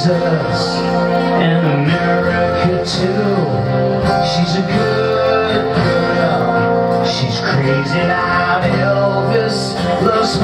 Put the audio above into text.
Jesus and America too. She's a good girl. She's crazy about Elvis. Loves